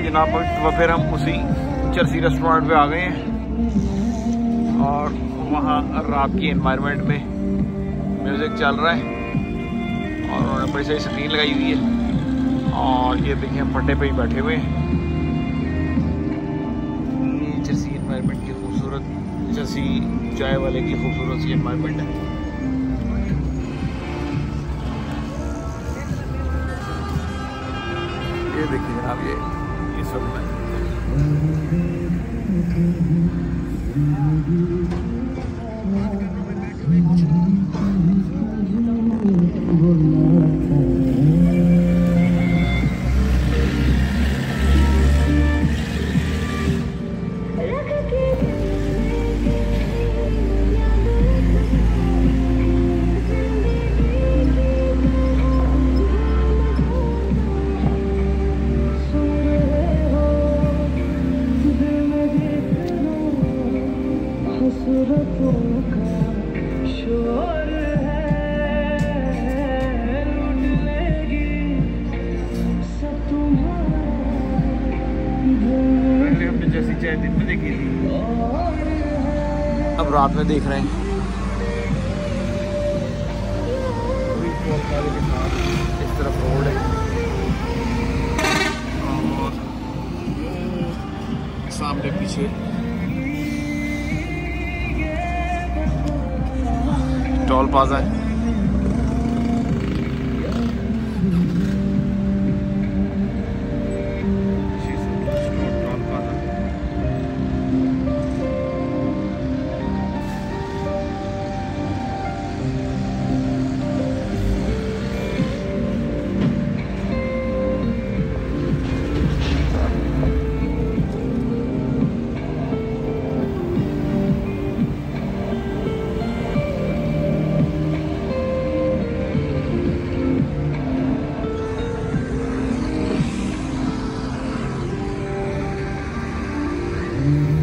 है जनाब तो फिर हम उसी चरसी रेस्टोरेंट पे आ गए हैं। और वहाँ रात की इन्वायरमेंट में म्यूज़िक चल रहा है। और उन्होंने बड़ी सारी स्क्रीन लगाई हुई है। और ये देखिए फटे पे ही बैठे हुए हैं। ये चरसी इन्वायरमेंट की खूबसूरत, चरसी चाय वाले की खूबसूरत सी इन्वायरमेंट है। ये देखिए जनाब, ये ये जैसी देखी अब रात में देख रहे हैं। इस तरफ़ रोड है। और सामने पीछे। टोल प्लाजा है Mm-hmm.